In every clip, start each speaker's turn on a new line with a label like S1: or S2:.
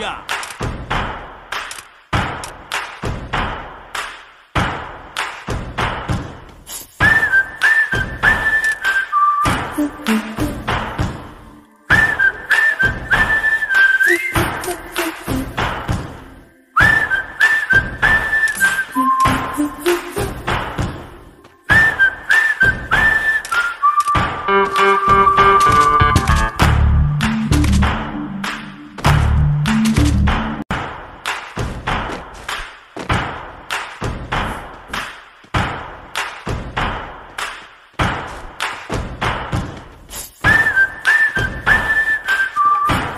S1: 呀。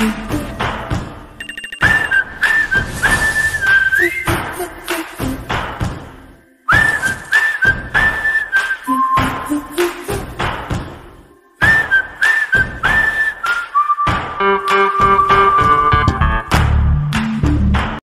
S2: Thank you.